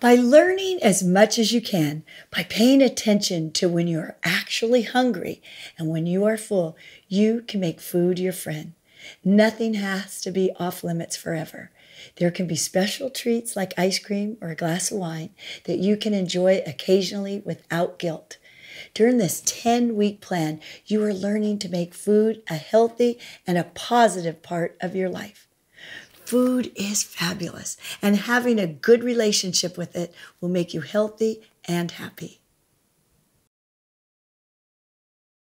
By learning as much as you can, by paying attention to when you are actually hungry and when you are full, you can make food your friend. Nothing has to be off limits forever. There can be special treats like ice cream or a glass of wine that you can enjoy occasionally without guilt. During this 10 week plan, you are learning to make food a healthy and a positive part of your life. Food is fabulous, and having a good relationship with it will make you healthy and happy.